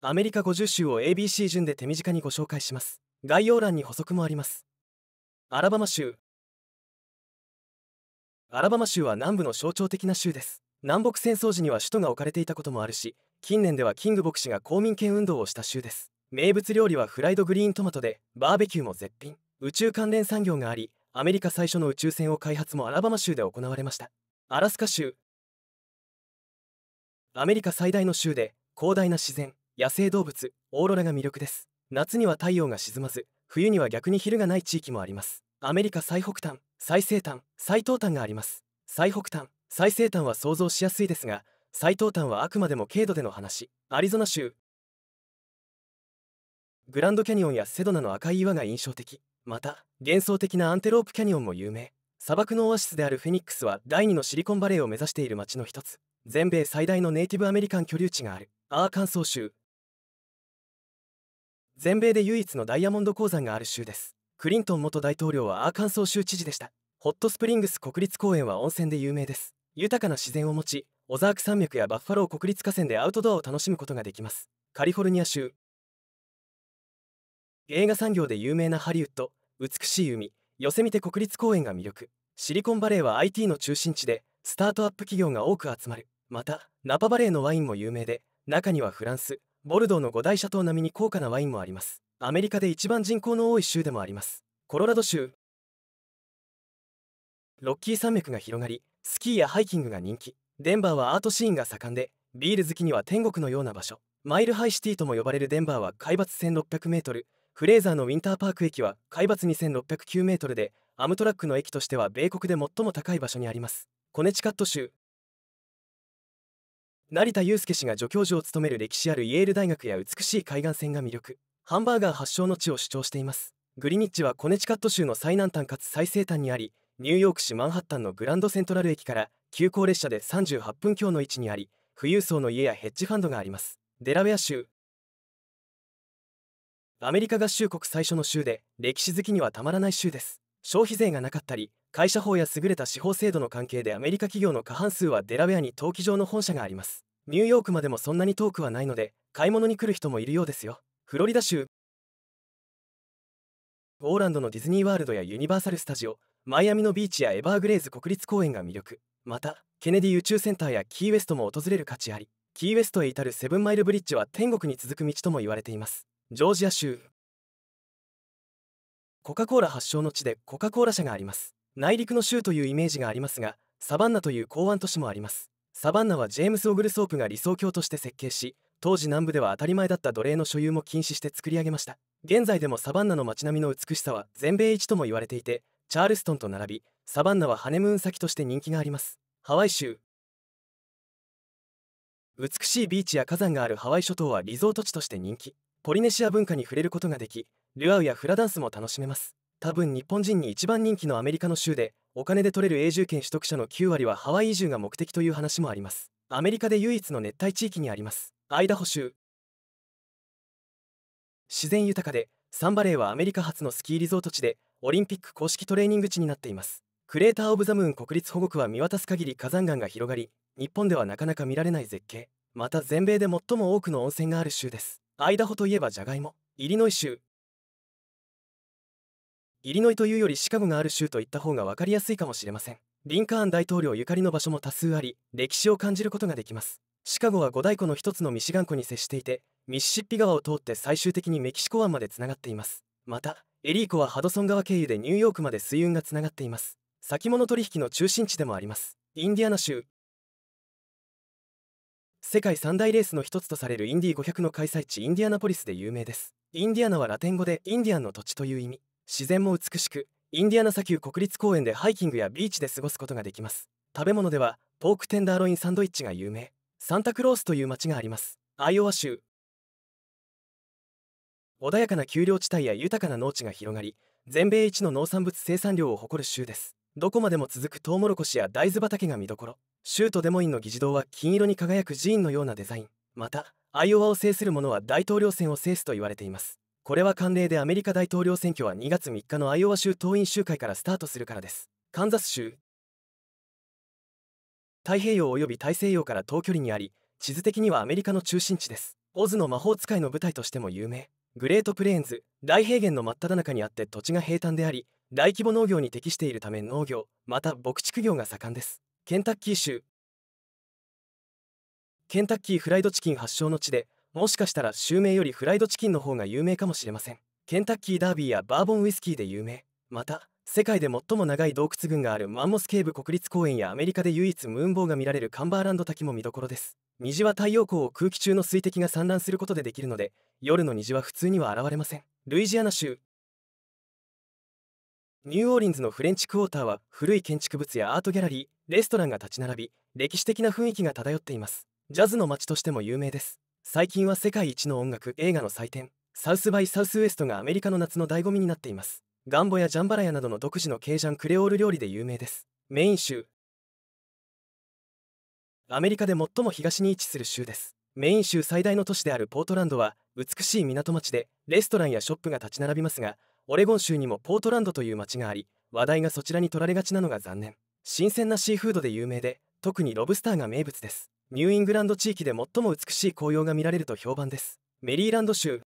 アメリカ50州を ABC 順で手短にご紹介します。概要欄に補足もあります。アラバマ州。アラバマ州は南部の象徴的な州です。南北戦争時には首都が置かれていたこともあるし近年ではキング牧師が公民権運動をした州です。名物料理はフライドグリーントマトでバーベキューも絶品。宇宙関連産業がありアメリカ最初の宇宙船を開発もアラバマ州で行われました。アラスカ州。アメリカ最大の州で広大な自然。野生動物オーロラが魅力です。夏には太陽が沈まず冬には逆に昼がない地域もあります。アメリカ最北端最西端最東端があります。最北端最西端は想像しやすいですが最東端はあくまでも軽度での話。アリゾナ州グランドキャニオンやセドナの赤い岩が印象的。また幻想的なアンテロープキャニオンも有名。砂漠のオアシスであるフェニックスは第2のシリコンバレーを目指している町の一つ。全米最大のネイティブアメリカン居留地がある。アーカンソー州。全米で唯一のダイヤモンド鉱山がある州です。クリントン元大統領はアーカンソー州知事でした。ホットスプリングス国立公園は温泉で有名です。豊かな自然を持ちオザーク山脈やバッファロー国立河川でアウトドアを楽しむことができます。カリフォルニア州。映画産業で有名なハリウッド。美しい海。ヨセミテ国立公園が魅力。シリコンバレーは IT の中心地でスタートアップ企業が多く集まる。またナパバレーのワインも有名で中にはフランス。ボルドーの五大シャトー並みに高価なワインもあります。アメリカで一番人口の多い州でもあります。コロラド州。ロッキー山脈が広がりスキーやハイキングが人気。デンバーはアートシーンが盛んでビール好きには天国のような場所。マイルハイシティとも呼ばれるデンバーは海抜 1600m フレーザーのウィンターパーク駅は海抜 2609m でアムトラックの駅としては米国で最も高い場所にあります。コネチカット州。成田悠介氏が助教授を務める歴史あるイェール大学や美しい海岸線が魅力。ハンバーガー発祥の地を主張しています。グリニッチはコネチカット州の最南端かつ最西端にありニューヨーク市マンハッタンのグランドセントラル駅から急行列車で38分強の位置にあり富裕層の家やヘッジファンドがあります。デラウェア州。アメリカ合衆国最初の州で歴史好きにはたまらない州です。消費税がなかったり会社法や優れた司法制度の関係でアメリカ企業の過半数はデラウェアに登記上の本社があります。ニューヨークまでもそんなに遠くはないので買い物に来る人もいるようですよ。フロリダ州。オーランドのディズニーワールドやユニバーサル・スタジオ。マイアミのビーチやエバーグレーズ国立公園が魅力。またケネディ宇宙センターやキーウェストも訪れる価値あり。キーウェストへ至るセブンマイルブリッジは天国に続く道とも言われています。ジョージア州。コカ・コーラ発祥の地でコカ・コーラ社があります。内陸の州というイメージがありますがサバンナという港湾都市もあります。サバンナはジェームス・オグルソープが理想郷として設計し当時南部では当たり前だった奴隷の所有も禁止して作り上げました。現在でもサバンナの街並みの美しさは全米一とも言われていてチャールストンと並びサバンナはハネムーン先として人気があります。ハワイ州。美しいビーチや火山があるハワイ諸島はリゾート地として人気。ポリネシア文化に触れることができルアウやフラダンスも楽しめます。多分日本人に一番人気のアメリカの州でお金で取れる永住権取得者の9割はハワイ移住が目的という話もあります。アメリカで唯一の熱帯地域にあります。アイダホ州。自然豊かでサンバレーはアメリカ初のスキーリゾート地でオリンピック公式トレーニング地になっています。クレーター・オブ・ザ・ムーン国立保護区は見渡す限り火山岩が広がり日本ではなかなか見られない絶景。また全米で最も多くの温泉がある州です。アイダホといえばジャガイモ。イリノイ州。イリノイというよりシカゴがある州といった方が分かりやすいかもしれません。リンカーン大統領ゆかりの場所も多数あり歴史を感じることができます。シカゴは五大湖の一つのミシガン湖に接していてミシシッピ川を通って最終的にメキシコ湾までつながっています。またエリー湖はハドソン川経由でニューヨークまで水運がつながっています。先物取引の中心地でもあります。インディアナ州。世界三大レースの一つとされるインディ500の開催地インディアナポリスで有名です。インディアナはラテン語でインディアンの土地という意味。自然も美しくインディアナ砂丘国立公園でハイキングやビーチで過ごすことができます。食べ物ではポークテンダーロインサンドイッチが有名。サンタクロースという町があります。アイオワ州。穏やかな丘陵地帯や豊かな農地が広がり全米一の農産物生産量を誇る州です。どこまでも続くトウモロコシや大豆畑が見どころ。州都デモインの議事堂は金色に輝く寺院のようなデザイン。またアイオワを制する者は大統領選を制すと言われています。これは慣例でアメリカ大統領選挙は2月3日のアイオワ州党員集会からスタートするからです。カンザス州。太平洋及び大西洋から遠距離にあり地図的にはアメリカの中心地です。オズの魔法使いの舞台としても有名。グレートプレーンズ。大平原の真っ只中にあって土地が平坦であり大規模農業に適しているため農業また牧畜業が盛んです。ケンタッキー州。ケンタッキーフライドチキン発祥の地でもしかしたら州名よりフライドチキンの方が有名かもしれません。ケンタッキーダービーやバーボンウイスキーで有名。また世界で最も長い洞窟群があるマンモスケーブ国立公園やアメリカで唯一ムーンボウが見られるカンバーランド滝も見どころです。虹は太陽光を空気中の水滴が散乱することでできるので夜の虹は普通には現れません。ルイジアナ州。ニューオーリンズのフレンチクォーターは古い建築物やアートギャラリーレストランが立ち並び歴史的な雰囲気が漂っています。ジャズの街としても有名です。最近は世界一の音楽映画の祭典サウスバイサウスウエストがアメリカの夏の醍醐味になっています。ガンボやジャンバラヤなどの独自のケージャンクレオール料理で有名です。メイン州。アメリカで最も東に位置する州です。メイン州最大の都市であるポートランドは美しい港町でレストランやショップが立ち並びますがオレゴン州にもポートランドという町があり話題がそちらに取られがちなのが残念。新鮮なシーフードで有名で特にロブスターが名物です。ニューイングランド地域で最も美しい紅葉が見られると評判です。メリーランド州。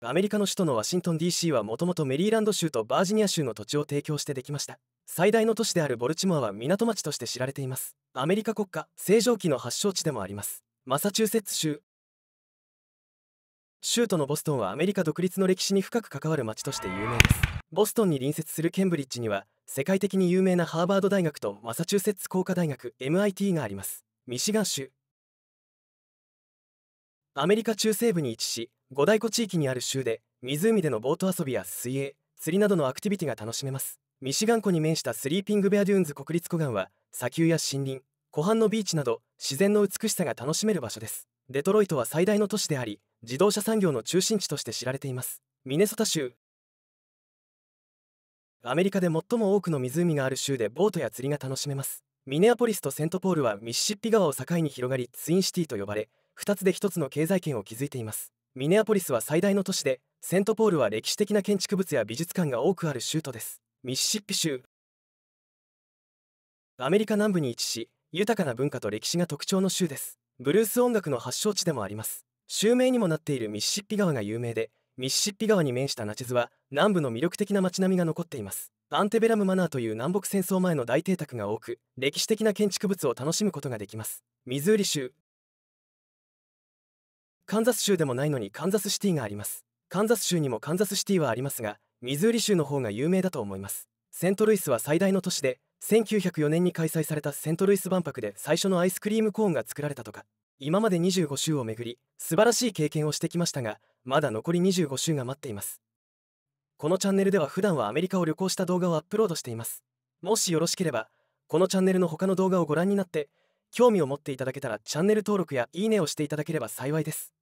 アメリカの首都のワシントン DC はもともとメリーランド州とバージニア州の土地を提供してできました。最大の都市であるボルチモアは港町として知られています。アメリカ国歌星条旗の発祥地でもあります。マサチューセッツ州。州都のボストンはアメリカ独立の歴史に深く関わる町として有名です。ボストンに隣接するケンブリッジには世界的に有名なハーバード大学とマサチューセッツ工科大学 MIT があります。ミシガン州。アメリカ中西部に位置し五大湖地域にある州で湖でのボート遊びや水泳釣りなどのアクティビティが楽しめます。ミシガン湖に面したスリーピングベアデューンズ国立湖岸は砂丘や森林湖畔のビーチなど自然の美しさが楽しめる場所です。デトロイトは最大の都市であり自動車産業の中心地として知られています。ミネソタ州。アメリカで最も多くの湖がある州でボートや釣りが楽しめます。ミネアポリスとセントポールはミシシッピ川を境に広がりツインシティと呼ばれ2つで1つの経済圏を築いています。ミネアポリスは最大の都市でセントポールは歴史的な建築物や美術館が多くある州都です。ミシシッピ州。アメリカ南部に位置し豊かな文化と歴史が特徴の州です。ブルース音楽の発祥地でもあります。州名にもなっているミシシッピ川が有名でミシシッピ川に面したナチェズは南部の魅力的な街並みが残っています。アンテベラムマナーという南北戦争前の大邸宅が多く歴史的な建築物を楽しむことができます。ミズーリ州。カンザス州でもないのにカンザスシティがあります。カンザス州にもカンザスシティはありますがミズーリ州の方が有名だと思います。セントルイスは最大の都市で1904年に開催されたセントルイス万博で最初のアイスクリームコーンが作られたとか。今まで25週をめぐり素晴らしい経験をしてきましたがまだ残り25週が待っています。このチャンネルでは普段はアメリカを旅行した動画をアップロードしています。もしよろしければこのチャンネルの他の動画をご覧になって興味を持っていただけたらチャンネル登録やいいねをしていただければ幸いです。